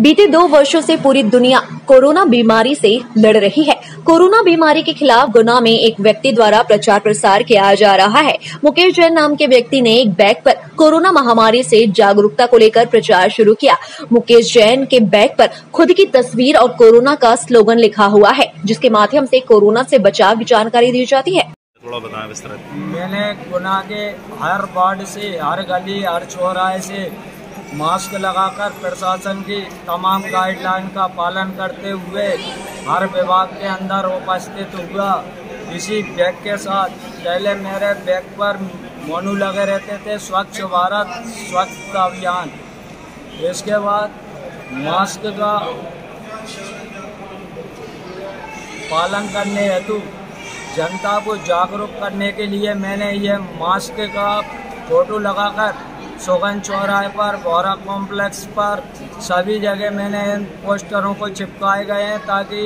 बीते दो वर्षों से पूरी दुनिया कोरोना बीमारी से लड़ रही है। कोरोना बीमारी के खिलाफ गुना में एक व्यक्ति द्वारा प्रचार प्रसार किया जा रहा है। मुकेश जैन नाम के व्यक्ति ने एक बैग पर कोरोना महामारी से जागरूकता को लेकर प्रचार शुरू किया। मुकेश जैन के बैग पर खुद की तस्वीर और कोरोना का स्लोगन लिखा हुआ है जिसके माध्यम से कोरोना से बचाव की जानकारी दी जाती है। थोड़ा बताएँ विस्तृत मैंने गुना के हर वार्ड से हर गली हर चौराहे से मास्क लगाकर प्रशासन की तमाम गाइडलाइन का पालन करते हुए हर विभाग के अंदर उपस्थित हुआ। इसी बैग के साथ पहले मेरे बैग पर मोनू लगे रहते थे, स्वच्छ भारत, स्वच्छ अभियान। इसके बाद मास्क का पालन करने हेतु जनता को जागरूक करने के लिए मैंने ये मास्क का फ़ोटो लगाकर सोगन चौराहे पर गौरा कॉम्प्लेक्स पर, सभी जगह मैंने इन पोस्टरों को चिपकाए गए हैं ताकि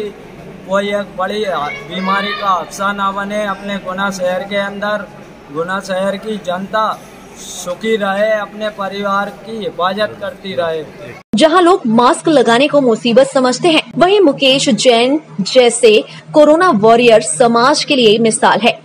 कोई एक बड़ी बीमारी का हादसा ना बने अपने गुना शहर के अंदर। गुना शहर की जनता सुखी रहे, अपने परिवार की हिफाजत करती रहे। जहाँ लोग मास्क लगाने को मुसीबत समझते हैं, वहीं मुकेश जैन जैसे कोरोना वॉरियर समाज के लिए मिसाल है।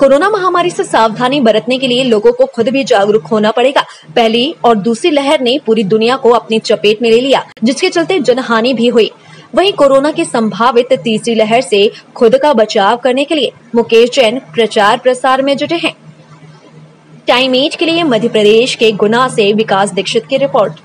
कोरोना महामारी से सावधानी बरतने के लिए लोगों को खुद भी जागरूक होना पड़ेगा। पहली और दूसरी लहर ने पूरी दुनिया को अपनी चपेट में ले लिया, जिसके चलते जनहानि भी हुई। वहीं कोरोना की संभावित तीसरी लहर से खुद का बचाव करने के लिए मुकेश जैन प्रचार प्रसार में जुटे हैं। टाइम एट के लिए मध्य प्रदेश के गुना से विकास दीक्षित की रिपोर्ट।